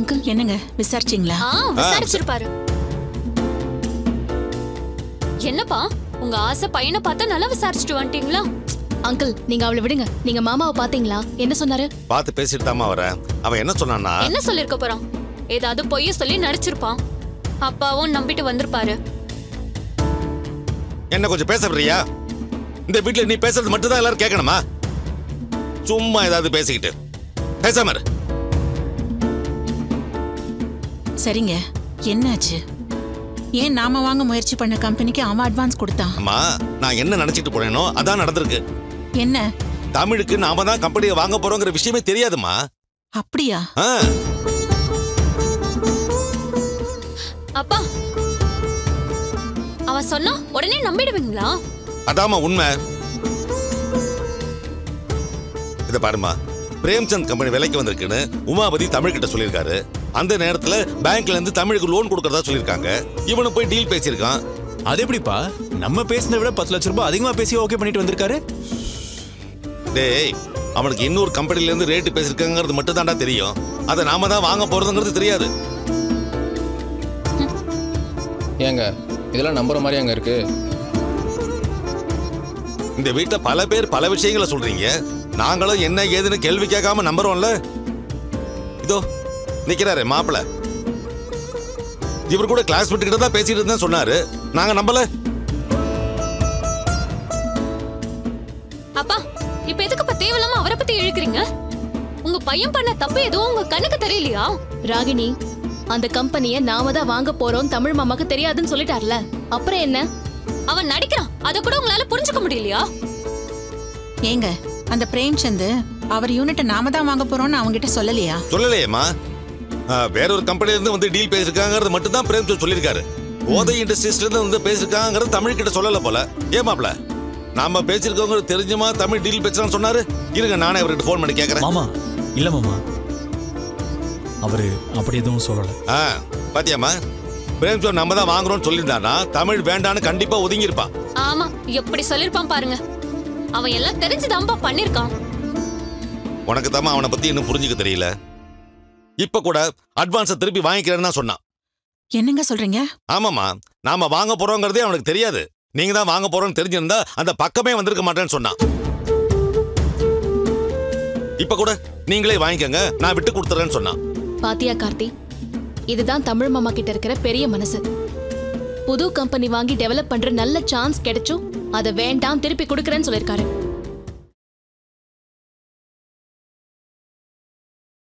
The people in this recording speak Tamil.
அங்கிள் என்னங்க? விசாரிச்சிங்களா? விசாரிச்சிருப்பாரு. என்னப்பா உங்க ஆசை பையனை பார்த்தா நல்லா விசாரிச்சுட்டு வந்துட்டீங்களா? அங்கிள் நீங்க அவளை விடுங்க. நீங்க மாமாவை பாத்தீங்களா என்ன சொன்னாரு? பார்த்து பேசிட்டு தாமா வரேன். அவன் என்ன சொன்னான்னா என்ன சொல்லிருக்க போறான்? ஏதாவது பொய்ய சொல்லி நடிச்சிருப்பான். அப்பாவும் நம்பிட்டு வந்திருப்பாரு. என்ன கொஞ்சம் பேச விடுறியா? இந்த வீட்ல நீ பேசுறது மட்டும் தான் எல்லாரும் கேட்கணுமா? சும்மா ஏதாவது பேசிக்கிட்டு. பேசாம இரு. சரிங்க. என்னாச்சு? ஏன் நாம வாங்க முயற்சி பண்ண கம்பெனிக்கு அவன் அட்வான்ஸ் கொடுத்தான்? அம்மா நான் என்ன நினைச்சிட்டு போனேனோ அதான் நடந்திருக்கு. என்ன? தமிழுக்கு நாம தான் கம்பெனியை வாங்க போறோங்கிற விஷயமே தெரியாதுமா அப்படியா? ஆ, அப்பா அவன் சொன்னா உடனே நம்பிடுவீங்களா? அதாம்மா உண்மை. இத பாருமா பிரேம்சந்த் கம்பெனி விலைக்கு வந்திருக்குன்னு உமாபதி தமிழ் கிட்ட சொல்லியிருக்காரு. அந்த நேரத்துல பேங்க்ல இருந்து தமிழுக்கு லோன் கொடுக்கறதா சொல்லியிருக்காங்க. இவனு போய் டீல் பேசியிருக்கான். அது எப்படிப்பா? நம்ம பேசினதை விட பத்து லட்ச ரூபாய் அதிகமா பேசி ஓகே பண்ணிட்டு வந்திருக்காரு. டேய் அவனுக்கு இன்னொரு கம்பெனில இருந்து ரேட்டு பேசியிருக்காங்கிறது மட்டும் தான்டா தெரியும். அதை நாம தான் வாங்க போறதுங்கிறது தெரியாது. ஏங்க இதெல்லாம் நம்புற மாதிரி அங்க இருக்கு. இந்த வீட்ல பல பேர் பல விஷயங்களை சொல்றீங்க. நாங்களும் என்ன ஏதுன்னு கேள்வி கேட்காம நம்புறோம்ல. இதோ நிக்கிறாரே மாப்பிள. இவர் கூட கிளாஸ்மேட் கிட்ட தான் பேசிட்டு இருந்தேன் சொன்னாரு. நாங்க நம்பல. அப்பா இப்ப எதுக்குப்பா தேவையில்லாம அவரை பத்தி இழுக்கிறீங்க உங்க பையன் பண்ண தப்பு எதுவும் உங்க கண்ணுக்கு தெரியலையா? ராகினி அந்த கம்பெனிய நாம தான் வாங்க போறோம் தமிழ் மாமாக்கு தெரியாதுன்னு சொல்லிட்டார்ல. அப்புறம் என்ன? அவன் நடிக்கிறான். அத கூட உங்களால புரிஞ்சுக்க முடியலையா? ஏங்க அந்த பிரேம்சந்த் அவர் யூனிட்டை நாம தான் வாங்க போறோம்னு அவங்கிட்ட சொல்லலையா? சொல்லலையேம்மா. ஆ, வேற ஒரு கம்பெனில இருந்து வந்து டீல் பேசிருக்காங்கிறது மட்டும் தான் பிரேம் சொல்லியிருக்காரு. போதை இண்டஸ்ட்ரீஸ்ல இருந்து வந்து பேசிருக்காங்கிறது தமிழ் கிட்ட சொல்லல போல. ஏன் மாப்ள? நாம பேசிருக்கவங்க தெரிஞ்சுமா தமிழ் டீல் பேசுறான்னு சொன்னாரு? இருங்க நானே அவர்கிட்ட ஃபோன் பண்ணி கேக்குறேன். மாமா இல்ல மாமா. அவரு அப்படி எதுவும் சொல்லல. ஆ பாத்தியாமா பிரேம் சார் நம்ம தான் வாங்குறோம்னு சொல்லியிருந்தானா தமிழ் வேண்டான்னு கண்டிப்பா ஒதுங்கி இருப்பான் ஆமா எப்படி சொல்லிருப்பான் பாருங்க. அவன் எல்லாம் தெரிஞ்சுதான்பா பண்ணிருக்கான் உனக்கு தாமா அவனை பத்தி இன்னும் புரிஞ்சுக்க தெரியல. இப்ப கூட அட்வான்ஸை திருப்பி வாங்கிக்கிறேன்னு தான் சொன்னான். என்னங்க சொல்றீங்க? ஆமாமா நாம வாங்க போறோங்கிறதே அவனுக்கு தெரியாது. நீங்க தான் வாங்க போறோம்னு தெரிஞ்சிருந்தா அந்த பக்கமே வந்திருக்க மாட்டேன்னு சொன்னான். இப்ப கூட நீங்களே வாங்கிக்கங்க நான் விட்டு கொடுத்துறேன்னு சொன்னான். பாத்தியா கார்த்தி? இதுதான் தமிழ் மாமா கிட்ட இருக்கிற பெரிய மனசு. புது கம்பெனி வாங்கி டெவலப் பண்ற நல்ல சான்ஸ் கிடைச்சும் அதை வேண்டாம் திருப்பி கொடுக்கறேன்னு சொல்லிருக்காரு